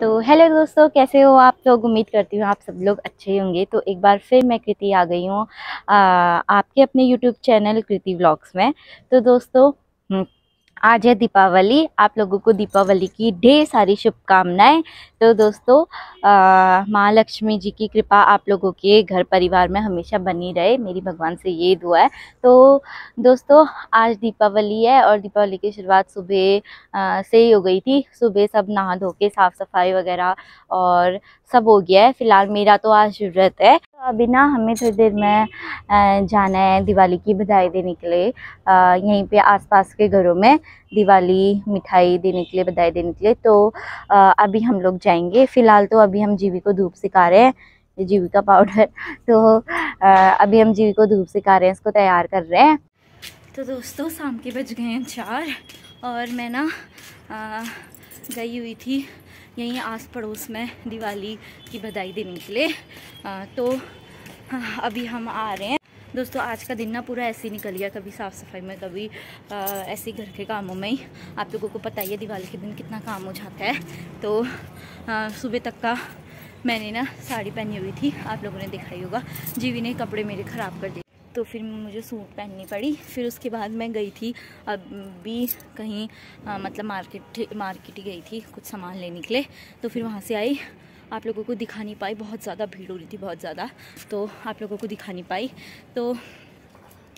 तो हेलो दोस्तों कैसे हो आप लोग? उम्मीद करती हूँ आप सब लोग अच्छे होंगे। तो एक बार फिर मैं कृति आ गई हूँ आपके अपने यूट्यूब चैनल कृति व्लॉग्स में। तो दोस्तों हम्म, आज है दीपावली। आप लोगों को दीपावली की ढेर सारी शुभकामनाएँ। तो दोस्तों माँ लक्ष्मी जी की कृपा आप लोगों के घर परिवार में हमेशा बनी रहे। मेरी भगवान से ये दुआ है। तो दोस्तों, आज दीपावली है और दीपावली की शुरुआत सुबह से ही हो गई थी। सुबह सब नहा धो के साफ़ सफ़ाई वगैरह और सब हो गया है। फ़िलहाल मेरा तो आज व्रत है। अभी ना हमें थोड़ी देर में जाना है दिवाली की बधाई देने के लिए। यहीं पे आसपास के घरों में दिवाली मिठाई देने के लिए, बधाई देने के लिए। तो अभी हम लोग जाएँगे। फ़िलहाल तो अभी हम जीवी को धूप सिखा रहे हैं। जीवी का पाउडर। तो अभी हम जीवी को धूप सिखा रहे हैं, इसको तैयार कर रहे हैं। तो दोस्तों, शाम के बज गए हैं चार और मैं ना गई हुई थी यहीं आस पड़ोस में दिवाली की बधाई देने के लिए। तो अभी हम आ रहे हैं। दोस्तों, आज का दिन ना पूरा ऐसे ही निकल गया, कभी साफ़ सफ़ाई में, कभी ऐसे घर के कामों में ही। आप लोगों को पता ही है, दिवाली के दिन कितना काम हो जाता है। तो सुबह तक का मैंने ना साड़ी पहनी हुई थी, आप लोगों ने देखा ही होगा। जीवी ने कपड़े मेरे ख़राब कर दिए। तो फिर मुझे सूट पहननी पड़ी। फिर उसके बाद मैं गई थी अब भी कहीं आ, मतलब मार्केट मार्केट ही गई थी कुछ सामान लेने के लिए। तो फिर वहाँ से आई। आप लोगों को दिखा नहीं पाई बहुत ज़्यादा भीड़ हो रही थी बहुत ज़्यादा। तो आप लोगों को दिखा नहीं पाई। तो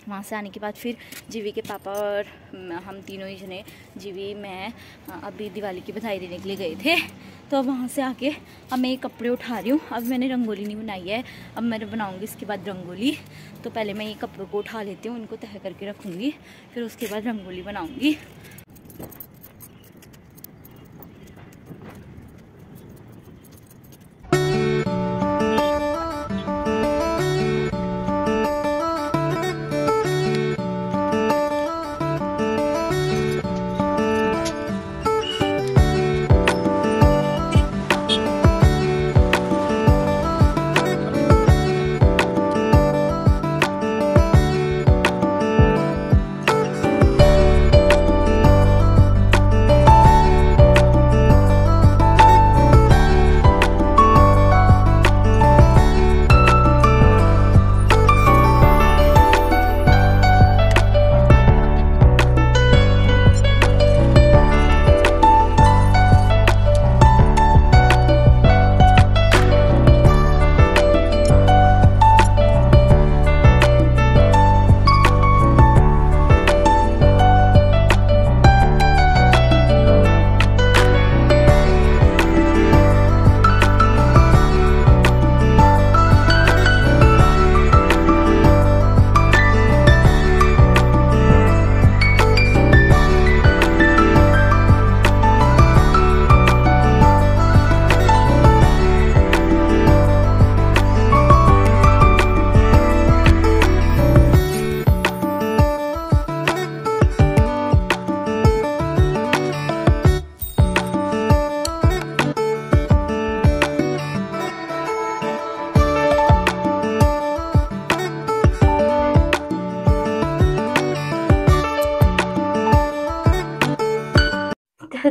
वहाँ से आने के बाद फिर जीवी के पापा और हम तीनों ही जने, जीवी, मैं अभी दिवाली की बधाई देने के लिए गए थे। तो अब वहाँ से आके अब मैं ये कपड़े उठा रही हूँ। अब मैंने रंगोली नहीं बनाई है। अब मैं बनाऊँगी इसके बाद रंगोली। तो पहले मैं ये कपड़ों को उठा लेती हूँ, उनको तह करके रखूँगी। फिर उसके बाद रंगोली बनाऊँगी।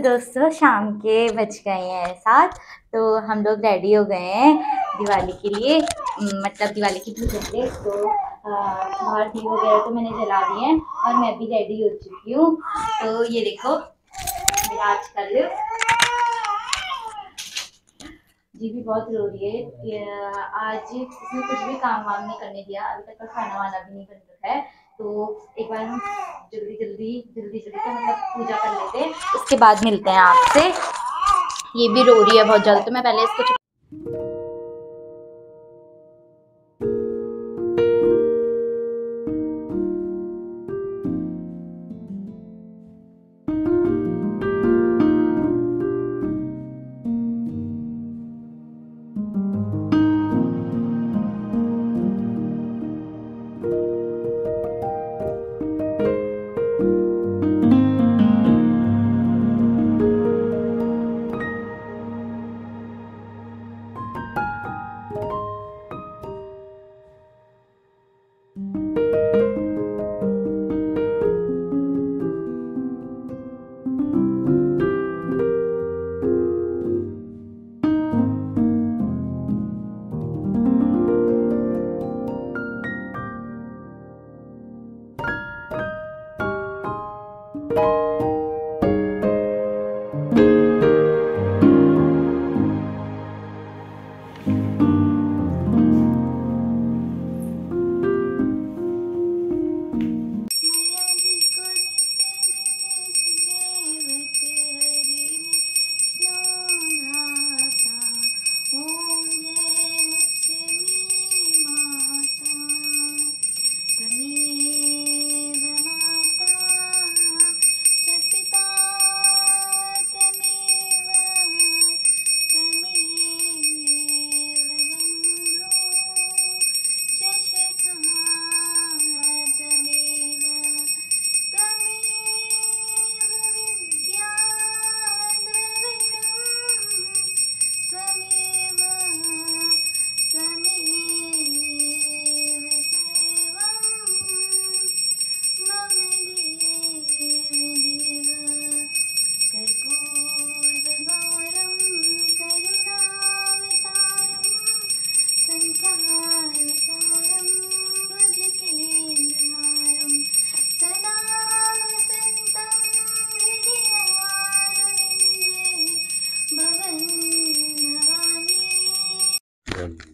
दोस्तों, शाम के बज गए हैं साथ तो हम लोग रेडी हो गए हैं दिवाली के लिए। मतलब दिवाली की पूजा के तो दी वगैरह तो मैंने जला दिए हैं और मैं भी रेडी हो चुकी हूँ। तो ये देखो आज कर लो जी, भी बहुत रो रही है आज इसमें कुछ भी काम वाम नहीं करने दिया। अभी तक का खाना वाना भी नहीं बन रखा है। तो एक बार हम जल्दी जल्दी जल्दी जल्दी का मतलब पूजा कर लेते हैं। उसके बाद मिलते हैं आपसे। ये भी रो रही है बहुत जल्द तो मैं पहले इसको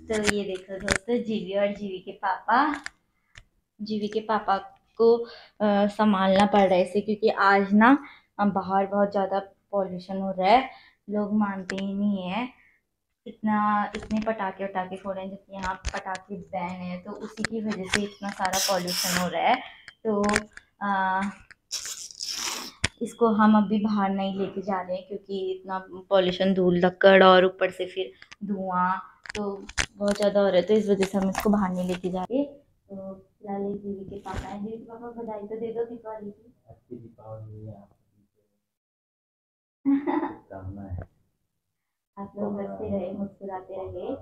तो ये देखो दोस्तों जीवी और जीवी के पापा। जीवी के पापा को संभालना पड़ रहा है इसे क्योंकि आज ना बाहर बहुत ज़्यादा पॉल्यूशन हो रहा है। लोग मानते ही नहीं है। इतना इतने पटाखे वटाखे फोड़े हैं जबकि यहाँ पटाखे बैन है तो उसी की वजह से इतना सारा पॉल्यूशन हो रहा है। तो आ, इसको हम अभी बाहर नहीं लेके जा रहे हैं क्योंकि इतना पॉल्यूशन धूल लक्कड़ और ऊपर से फिर धुआँ तो बहुत ज़्यादा हो रहा है तो इस वजह से हम इसको बाहर नहीं लेके जा रहे तो फ़िलहाल दीदी के पापा हैं। दीदी पापा बधाई तो दे दो दीपावली की। दीपावली आप लोग हँसते रहे मुस्कुराते रहे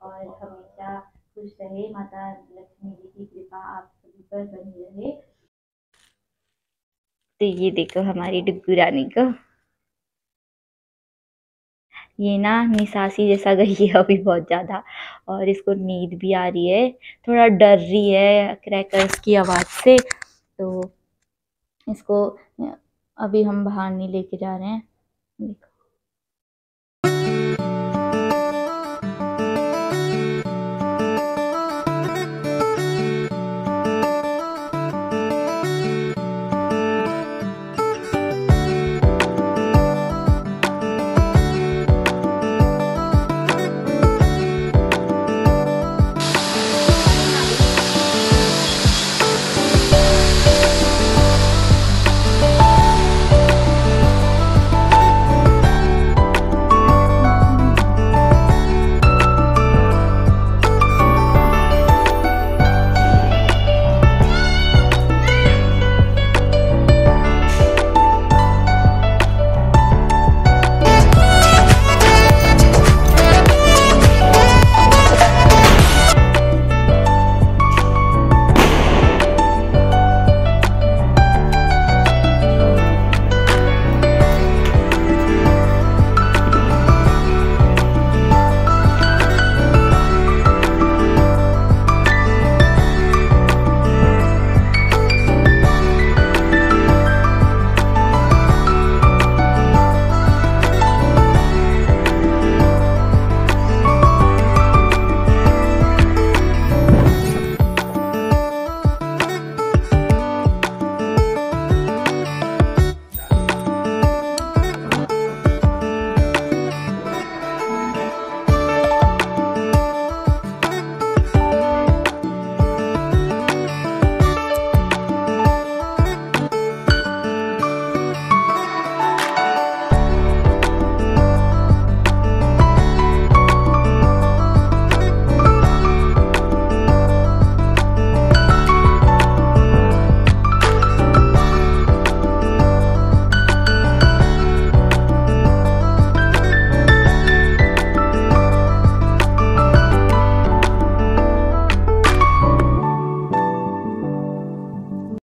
और हमेशा खुश रहे। माता लक्ष्मी जी की कृपा आप सभी पर बनी रहे। तो ये देखो हमारी डुग्गू रानी को। ये ना निसासी जैसा गई है अभी बहुत ज़्यादा और इसको नींद भी आ रही है। थोड़ा डर रही है क्रैकर्स की आवाज़ से तो इसको अभी हम बाहर नहीं लेके जा रहे हैं। देखो।